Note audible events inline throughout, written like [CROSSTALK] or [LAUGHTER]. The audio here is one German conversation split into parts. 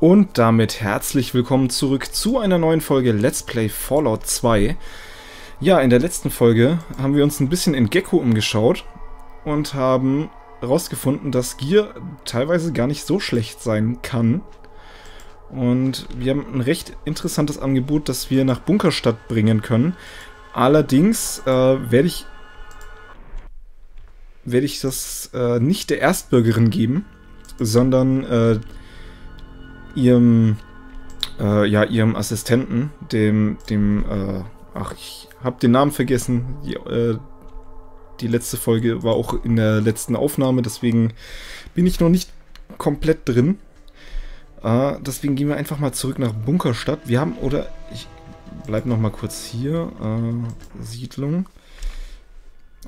Und damit herzlich willkommen zurück zu einer neuen Folge Let's Play Fallout 2. Ja, in der letzten Folge haben wir uns ein bisschen in Gecko umgeschaut und haben herausgefunden, dass Gear teilweise gar nicht so schlecht sein kann. Und wir haben ein recht interessantes Angebot, das wir nach Bunkerstadt bringen können. Allerdings äh, werde ich werde ich das äh, nicht der Erstbürgerin geben, sondern äh, ihrem, äh, ja, ihrem Assistenten, dem, dem, äh, ach, ich habe den Namen vergessen. Die, äh, die letzte Folge war auch in der letzten Aufnahme, deswegen bin ich noch nicht komplett drin. Äh, deswegen gehen wir einfach mal zurück nach Bunkerstadt. Wir haben, oder ich bleib noch mal kurz hier. Äh, Siedlung.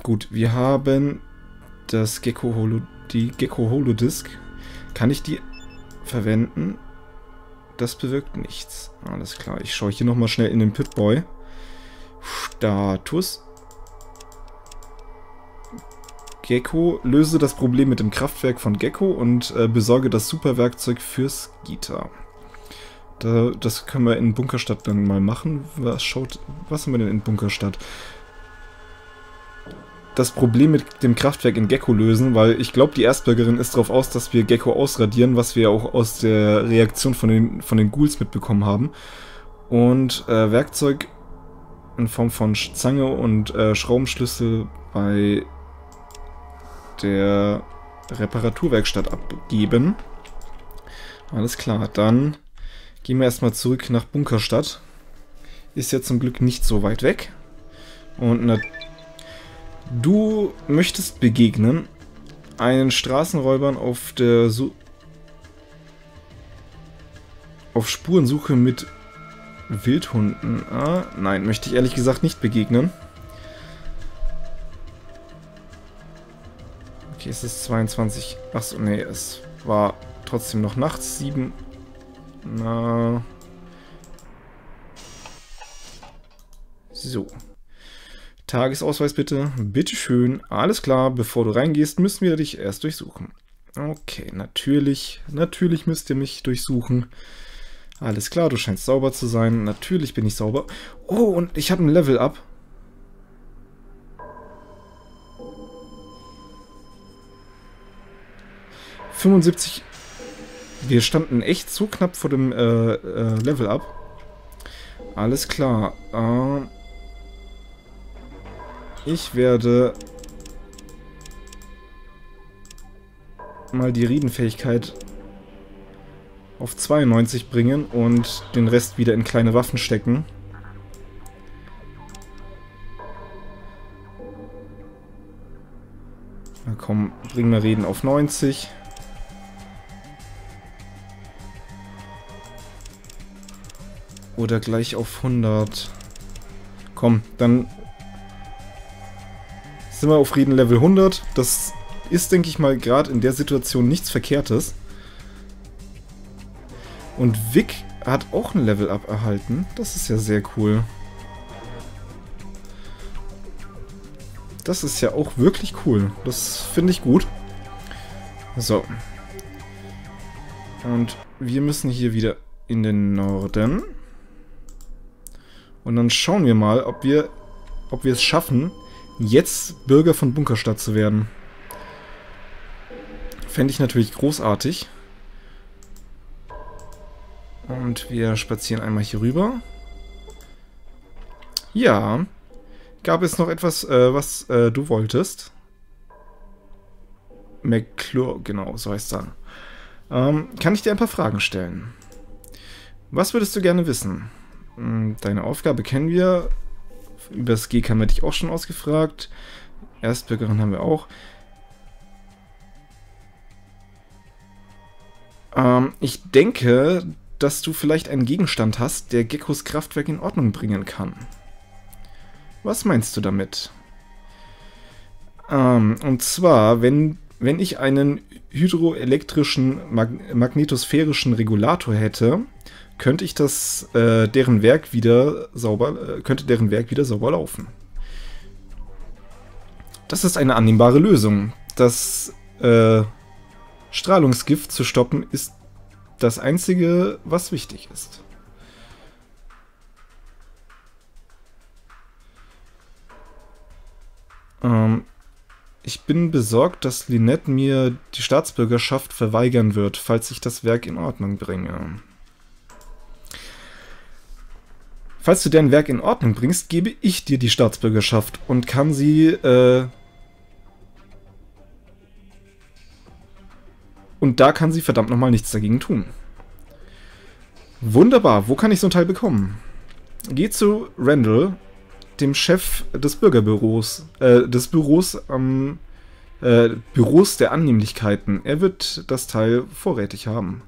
Gut, wir haben das Gecko Holo, die Gecko Holodisk. Kann ich die verwenden? Das bewirkt nichts. Alles klar, ich schaue hier nochmal schnell in den Pitboy. Status. Gecko, löse das Problem mit dem Kraftwerk von Gecko und äh, besorge das Superwerkzeug fürs Gitter. Da, das können wir in Bunkerstadt dann mal machen. Was, schaut, was haben wir denn in Bunkerstadt? Das Problem mit dem Kraftwerk in Gecko lösen, weil ich glaube, die Erstbürgerin ist darauf aus, dass wir Gecko ausradieren, was wir auch aus der Reaktion von den, von den Ghouls mitbekommen haben. Und äh, Werkzeug in Form von Zange und äh, Schraubenschlüssel bei der Reparaturwerkstatt abgeben. Alles klar, dann gehen wir erstmal zurück nach Bunkerstadt. Ist ja zum Glück nicht so weit weg. Und natürlich Du möchtest begegnen einen Straßenräubern auf der Su auf Spurensuche mit Wildhunden. Ah, nein, möchte ich ehrlich gesagt nicht begegnen. Okay, es ist 22. Achso, nee, es war trotzdem noch nachts. 7. Na. So. Tagesausweis bitte. Bitteschön. Alles klar, bevor du reingehst, müssen wir dich erst durchsuchen. Okay, natürlich. Natürlich müsst ihr mich durchsuchen. Alles klar, du scheinst sauber zu sein. Natürlich bin ich sauber. Oh, und ich habe ein Level up. ...75... Wir standen echt so knapp vor dem äh, äh, Level up. Alles klar. Ähm... Ich werde mal die Riedenfähigkeit auf 92 bringen und den Rest wieder in kleine Waffen stecken. Na komm, bringen wir Reden auf 90. Oder gleich auf 100. Komm, dann sind wir auf Frieden Level 100. Das ist, denke ich mal, gerade in der Situation nichts Verkehrtes. Und Vic hat auch ein Level-Up erhalten. Das ist ja sehr cool. Das ist ja auch wirklich cool. Das finde ich gut. So. Und wir müssen hier wieder in den Norden. Und dann schauen wir mal, ob wir, ob wir es schaffen, jetzt Bürger von Bunkerstadt zu werden. Fände ich natürlich großartig. Und wir spazieren einmal hier rüber. Ja. Gab es noch etwas, äh, was äh, du wolltest? McClure, genau, so heißt er. Ähm, kann ich dir ein paar Fragen stellen? Was würdest du gerne wissen? Hm, deine Aufgabe kennen wir. Über das G haben wir dich auch schon ausgefragt. Erstbürgerin haben wir auch. Ähm, ich denke, dass du vielleicht einen Gegenstand hast, der Geckos Kraftwerk in Ordnung bringen kann. Was meinst du damit? Ähm, und zwar, wenn, wenn ich einen hydroelektrischen Mag magnetosphärischen Regulator hätte, könnte ich das, äh, deren Werk wieder sauber, äh, könnte deren Werk wieder sauber laufen. Das ist eine annehmbare Lösung. Das äh, Strahlungsgift zu stoppen ist das Einzige, was wichtig ist. Ähm, ich bin besorgt, dass Lynette mir die Staatsbürgerschaft verweigern wird, falls ich das Werk in Ordnung bringe. Falls du dein Werk in Ordnung bringst, gebe ich dir die Staatsbürgerschaft und kann sie äh, Und da kann sie verdammt nochmal nichts dagegen tun. Wunderbar, wo kann ich so ein Teil bekommen? Geh zu Randall, dem Chef des Bürgerbüros, äh, des Büros am, äh, Büros der Annehmlichkeiten. Er wird das Teil vorrätig haben.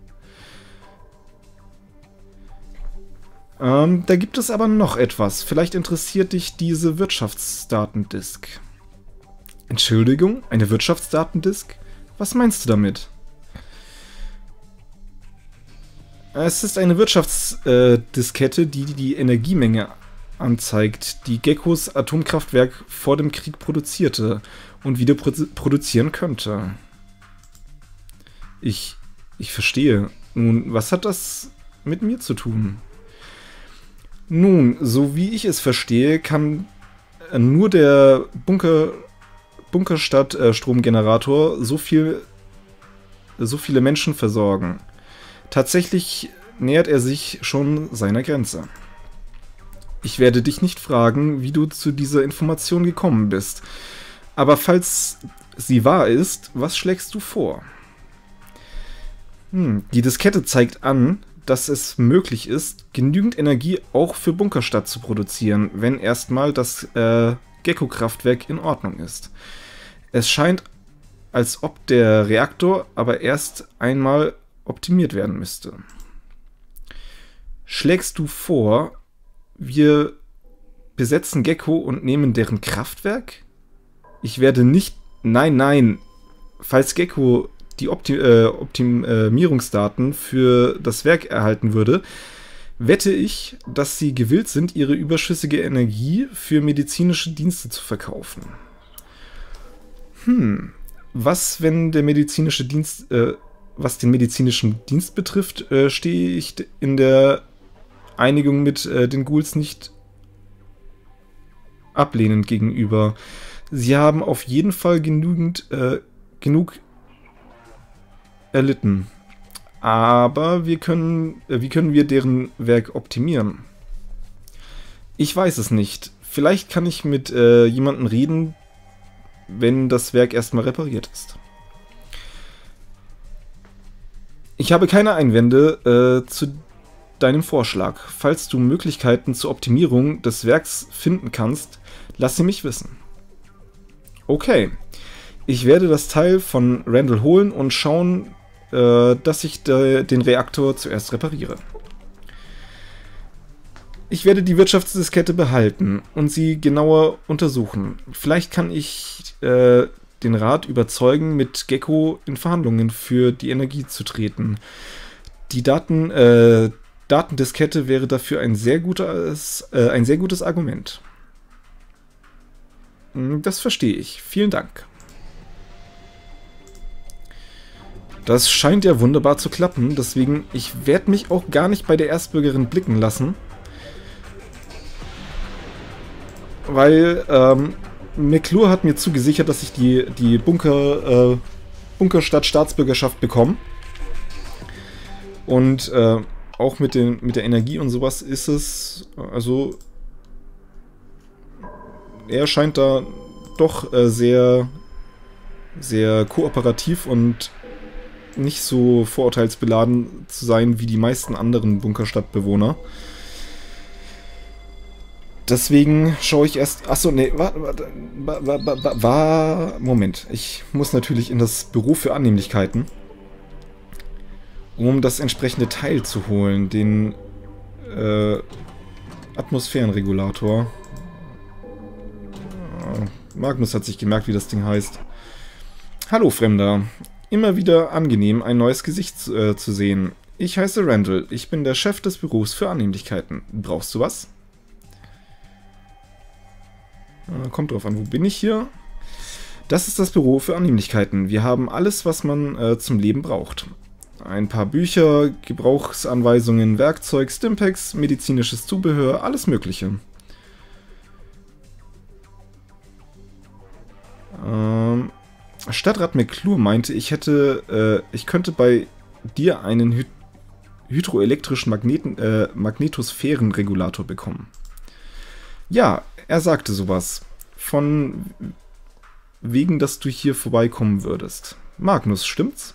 Ähm, da gibt es aber noch etwas. Vielleicht interessiert dich diese Wirtschaftsdatendisk. Entschuldigung, eine Wirtschaftsdatendisk? Was meinst du damit? Es ist eine Wirtschaftsdiskette, die die Energiemenge anzeigt, die Geckos Atomkraftwerk vor dem Krieg produzierte und wieder produ produzieren könnte. Ich, ich verstehe. Nun, was hat das mit mir zu tun? Nun, so wie ich es verstehe, kann nur der Bunker, Bunkerstadt-Stromgenerator so viel, so viele Menschen versorgen. Tatsächlich nähert er sich schon seiner Grenze. Ich werde dich nicht fragen, wie du zu dieser Information gekommen bist. Aber falls sie wahr ist, was schlägst du vor? Hm, die Diskette zeigt an, dass es möglich ist, genügend Energie auch für Bunkerstadt zu produzieren, wenn erstmal das äh, Gecko-Kraftwerk in Ordnung ist. Es scheint, als ob der Reaktor aber erst einmal optimiert werden müsste. Schlägst du vor, wir besetzen Gecko und nehmen deren Kraftwerk? Ich werde nicht. Nein, nein. Falls Gecko die Opti äh, Optimierungsdaten für das Werk erhalten würde, wette ich, dass sie gewillt sind, ihre überschüssige Energie für medizinische Dienste zu verkaufen. Hm, was, wenn der medizinische Dienst, äh, was den medizinischen Dienst betrifft, äh, stehe ich in der Einigung mit äh, den Ghouls nicht ablehnend gegenüber. Sie haben auf jeden Fall genügend, äh, genug erlitten. Aber wir können, äh, wie können wir deren Werk optimieren? Ich weiß es nicht. Vielleicht kann ich mit äh, jemandem reden, wenn das Werk erstmal repariert ist. Ich habe keine Einwände äh, zu deinem Vorschlag. Falls du Möglichkeiten zur Optimierung des Werks finden kannst, lass sie mich wissen. Okay. Ich werde das Teil von Randall holen und schauen, äh, dass ich de den Reaktor zuerst repariere. Ich werde die Wirtschaftsdiskette behalten und sie genauer untersuchen. Vielleicht kann ich äh, den Rat überzeugen, mit Gecko in Verhandlungen für die Energie zu treten. Die Daten, äh, Datendiskette wäre dafür ein sehr, gutes, äh, ein sehr gutes Argument. Hm, das verstehe ich. Vielen Dank. Das scheint ja wunderbar zu klappen, deswegen ich werde mich auch gar nicht bei der Erstbürgerin blicken lassen. Weil ähm, McClure hat mir zugesichert, dass ich die, die Bunker, äh, Bunkerstadt Staatsbürgerschaft bekomme. Und äh, auch mit, den, mit der Energie und sowas ist es, also er scheint da doch äh, sehr, sehr kooperativ und nicht so vorurteilsbeladen zu sein wie die meisten anderen Bunkerstadtbewohner. Deswegen schaue ich erst. Achso, nee, war, war, war, war, Moment. Ich muss natürlich in das Büro für Annehmlichkeiten, um das entsprechende Teil zu holen. Den äh, Atmosphärenregulator. Ah, Magnus hat sich gemerkt, wie das Ding heißt. Hallo, Fremder. Immer wieder angenehm, ein neues Gesicht äh, zu sehen. Ich heiße Randall. Ich bin der Chef des Büros für Annehmlichkeiten. Brauchst du was? Äh, kommt drauf an, wo bin ich hier? Das ist das Büro für Annehmlichkeiten. Wir haben alles, was man äh, zum Leben braucht. ein paar Bücher, Gebrauchsanweisungen, Werkzeug, Stimpaks, medizinisches Zubehör, alles Mögliche. Ähm, Stadtrat McClure meinte, ich hätte, äh, ich könnte bei dir einen Hy hydroelektrischen Magneten, äh, Magnetosphärenregulator bekommen. Ja, er sagte sowas. Von wegen, dass du hier vorbeikommen würdest. Magnus, stimmt's?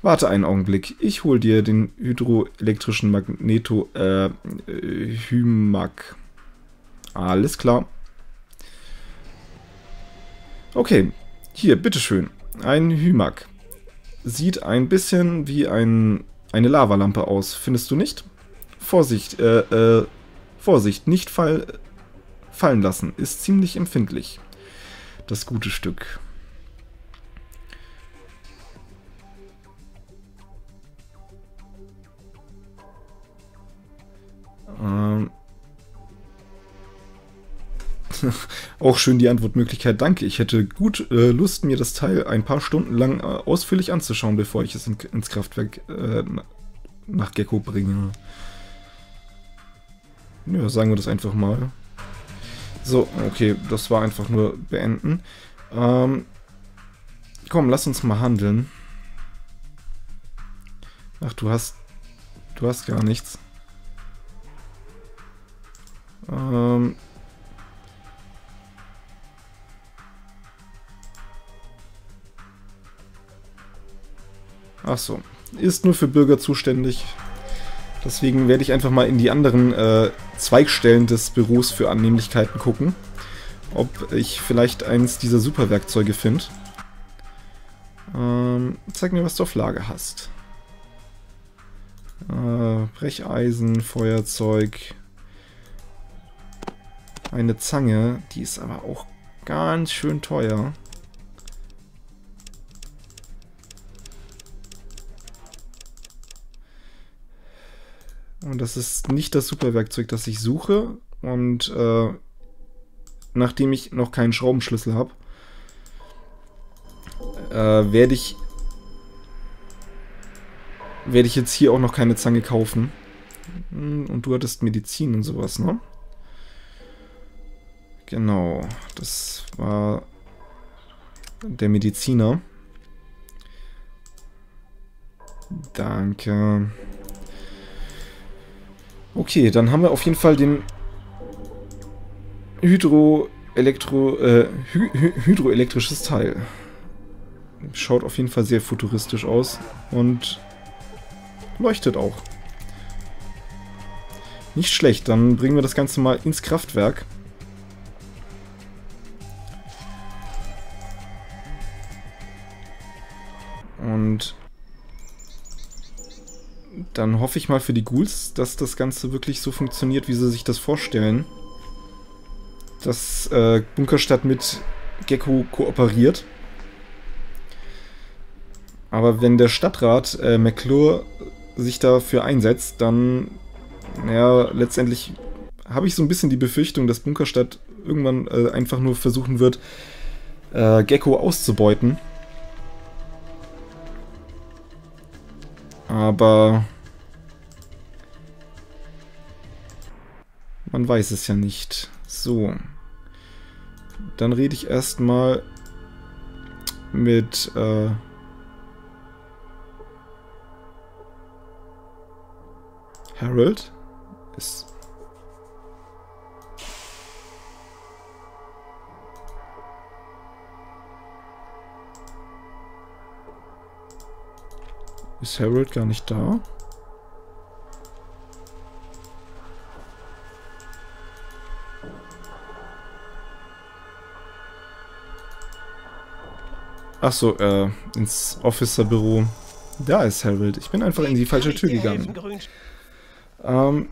Warte einen Augenblick, ich hol dir den hydroelektrischen Magneto, äh, Hymag. Alles klar. Okay, hier, bitteschön. Ein Hymag. Sieht ein bisschen wie ein, eine Lavalampe aus, findest du nicht? Vorsicht, äh, äh, Vorsicht, nicht fall, fallen lassen. Ist ziemlich empfindlich. Das gute Stück. Ähm. [LAUGHS] [LAUGHS] Auch schön die Antwortmöglichkeit. Danke, ich hätte gut äh, Lust, mir das Teil ein paar Stunden lang äh, ausführlich anzuschauen, bevor ich es in, ins Kraftwerk äh, nach Gecko bringe. Ja, sagen wir das einfach mal. So, okay, das war einfach nur beenden. Ähm, komm, lass uns mal handeln. Ach, du hast... Du hast gar nichts. Ähm... Ach so. Ist nur für Bürger zuständig. Deswegen werde ich einfach mal in die anderen äh, Zweigstellen des Büros für Annehmlichkeiten gucken. Ob ich vielleicht eins dieser Superwerkzeuge finde. Ähm, zeig mir, was du auf Lager hast. Äh, Brecheisen, Feuerzeug. Eine Zange, die ist aber auch ganz schön teuer. Und das ist nicht das Superwerkzeug, das ich suche. Und äh, nachdem ich noch keinen Schraubenschlüssel habe, äh, werde ich werde ich jetzt hier auch noch keine Zange kaufen. Hm, und du hattest Medizin und sowas, ne? Genau, das war der Mediziner. Danke. Okay, dann haben wir auf jeden Fall den Hydro-Elektro, äh, hy hydroelektrisches Teil. Schaut auf jeden Fall sehr futuristisch aus und leuchtet auch. Nicht schlecht, dann bringen wir das Ganze mal ins Kraftwerk. Und dann hoffe ich mal für die Ghouls, dass das Ganze wirklich so funktioniert, wie sie sich das vorstellen. Dass äh, Bunkerstadt mit Gecko kooperiert. Aber wenn der Stadtrat äh, McClure sich dafür einsetzt, dann, naja, letztendlich habe ich so ein bisschen die Befürchtung, dass Bunkerstadt irgendwann äh, einfach nur versuchen wird, äh, Gecko auszubeuten. Aber man weiß es ja nicht. So. Dann rede ich erstmal mit äh, Harold. Ist Ist Harold gar nicht da? Ach so, äh, ins Officerbüro. Da ist Harold. Ich bin einfach in die falsche Tür gegangen. Ähm.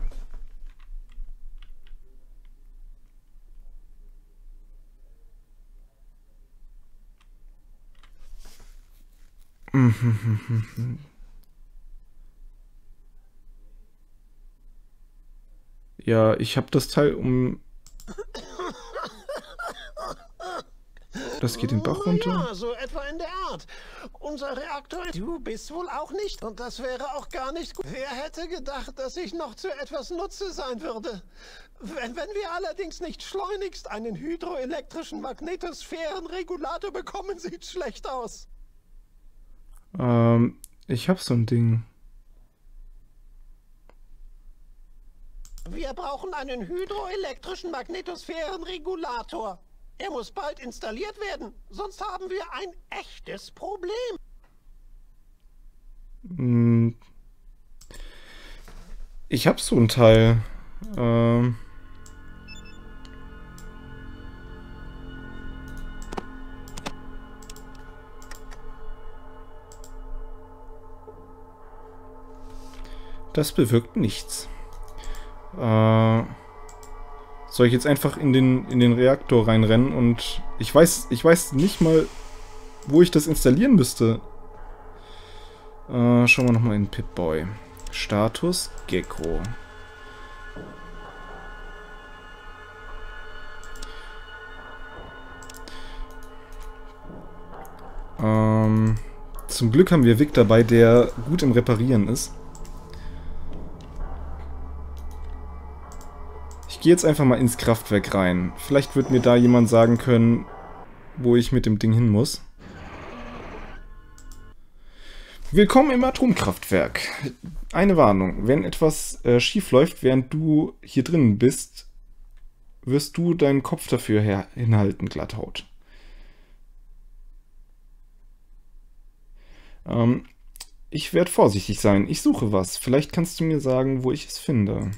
Ja, ich habe das Teil um das geht den Bach runter. Ja, so etwa in der Art. Unser Reaktor... Du bist wohl auch nicht. Und das wäre auch gar nicht gut. Wer hätte gedacht, dass ich noch zu etwas Nutze sein würde? Wenn, wenn wir allerdings nicht schleunigst einen hydroelektrischen Magnetosphärenregulator bekommen, sieht schlecht aus. Ähm, ich hab so ein Ding. Wir brauchen einen hydroelektrischen Magnetosphärenregulator. Er muss bald installiert werden, sonst haben wir ein echtes Problem. Hm. Ich hab so ein Teil. Ähm. Das bewirkt nichts. Äh, soll ich jetzt einfach in den, in den Reaktor reinrennen und ich weiß, ich weiß nicht mal, wo ich das installieren müsste. Äh, schauen wir nochmal in Pip-Boy. Status Gecko. Ähm, zum Glück haben wir Vic dabei, der gut im Reparieren ist. Gehe jetzt einfach mal ins Kraftwerk rein. Vielleicht wird mir da jemand sagen können, wo ich mit dem Ding hin muss. Willkommen im Atomkraftwerk. Eine Warnung. Wenn etwas äh, schief läuft, während du hier drin bist, wirst du deinen Kopf dafür hinhalten, Glatthaut. Ähm, ich werde vorsichtig sein. Ich suche was. Vielleicht kannst du mir sagen, wo ich es finde.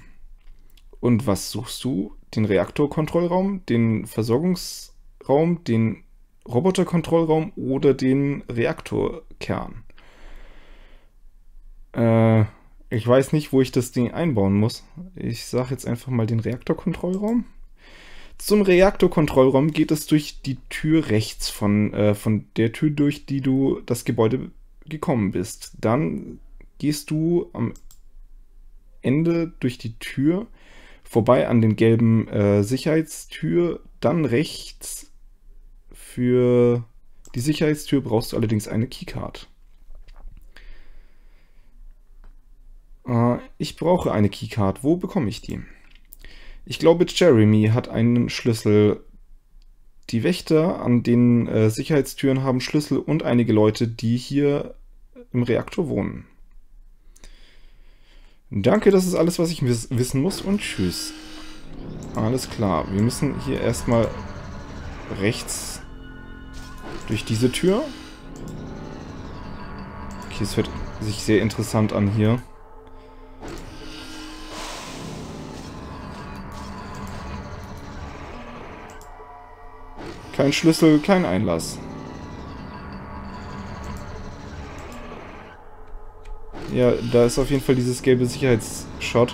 Und was suchst du? Den Reaktorkontrollraum, den Versorgungsraum, den Roboterkontrollraum oder den Reaktorkern? Äh, ich weiß nicht, wo ich das Ding einbauen muss. Ich sage jetzt einfach mal den Reaktorkontrollraum. Zum Reaktorkontrollraum geht es durch die Tür rechts von, äh, von der Tür, durch die du das Gebäude gekommen bist. Dann gehst du am Ende durch die Tür vorbei an den gelben äh, Sicherheitstür, dann rechts für die Sicherheitstür brauchst du allerdings eine Keycard. Äh, ich brauche eine Keycard. Wo bekomme ich die? Ich glaube, Jeremy hat einen Schlüssel. Die Wächter an den äh, Sicherheitstüren haben Schlüssel und einige Leute, die hier im Reaktor wohnen. Danke, das ist alles, was ich wissen muss und tschüss. Alles klar, wir müssen hier erstmal rechts durch diese Tür. Okay, es hört sich sehr interessant an hier. Kein Schlüssel, kein Einlass. Ja, da ist auf jeden Fall dieses gelbe Sicherheitsshot.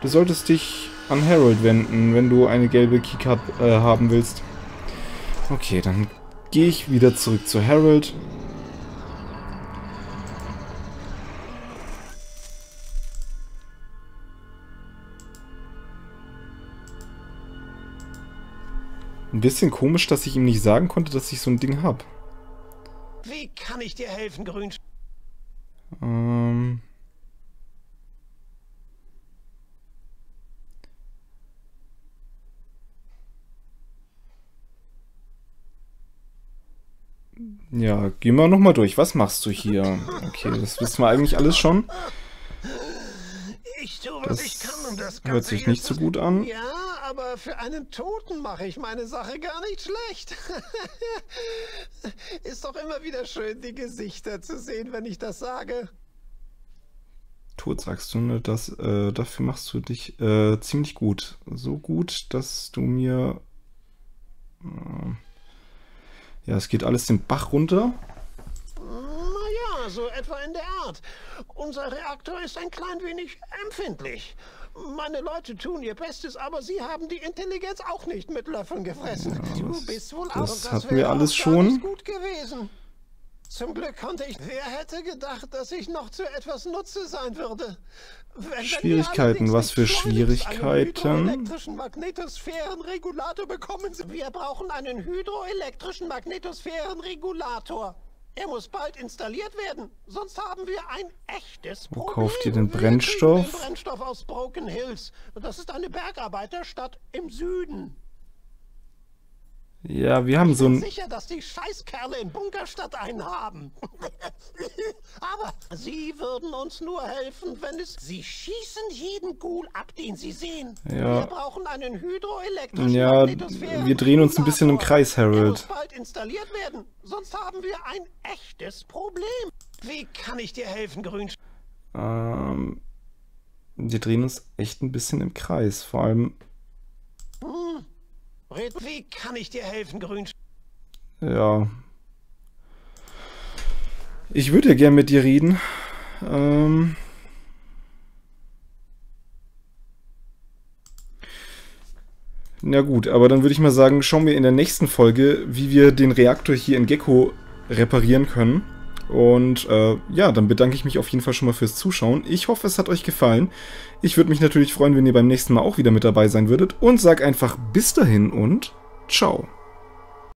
Du solltest dich an Harold wenden, wenn du eine gelbe Keycard äh, haben willst. Okay, dann gehe ich wieder zurück zu Harold. Ein bisschen komisch, dass ich ihm nicht sagen konnte, dass ich so ein Ding habe. Kann ich dir helfen, Grün? Ähm. Ja, gehen wir nochmal durch. Was machst du hier? Okay, das wissen wir eigentlich alles schon. Das hört sich nicht so gut an. Ja, aber für einen Toten mache ich meine Sache gar nicht schlecht. [LAUGHS] Ist doch immer wieder schön, die Gesichter zu sehen, wenn ich das sage. Tot sagst du, ne? Das, äh, dafür machst du dich äh, ziemlich gut. So gut, dass du mir... Äh, ja, es geht alles den Bach runter. So etwa in der Art. Unser Reaktor ist ein klein wenig empfindlich. Meine Leute tun ihr Bestes, aber sie haben die Intelligenz auch nicht mit Löffeln gefressen. Ja, du bist wohl das, das hatten wir alles schon. Gut gewesen. Zum Glück konnte ich. Wer hätte gedacht, dass ich noch zu etwas Nutze sein würde? Wenn, Schwierigkeiten, was für Schwierigkeiten? Einen hydroelektrischen Magnetosphärenregulator bekommen Sie. Wir brauchen einen hydroelektrischen Magnetosphärenregulator. Er muss bald installiert werden, sonst haben wir ein echtes Problem. Wo kauft ihr den Brennstoff? Den Brennstoff aus Broken Hills. Das ist eine Bergarbeiterstadt im Süden. Ja, wir haben so ein... Ich bin sicher, dass die Scheißkerle in Bunkerstadt einen haben. [LAUGHS] Aber sie würden uns nur helfen, wenn es... Sie schießen jeden Ghoul ab, den sie sehen. Ja. Wir brauchen einen hydroelektrischen Ja, wir drehen uns ein bisschen im Kreis, Harold. Bald installiert werden, sonst haben wir ein echtes Problem. Wie kann ich dir helfen, Grün? Ähm... Wir drehen uns echt ein bisschen im Kreis, vor allem... Hm. Wie kann ich dir helfen, Grün? Ja. Ich würde gern mit dir reden. Ähm. Na gut, aber dann würde ich mal sagen, schauen wir in der nächsten Folge, wie wir den Reaktor hier in Gecko reparieren können. Und äh, ja, dann bedanke ich mich auf jeden Fall schon mal fürs Zuschauen. Ich hoffe, es hat euch gefallen. Ich würde mich natürlich freuen, wenn ihr beim nächsten Mal auch wieder mit dabei sein würdet. Und sag einfach bis dahin und ciao.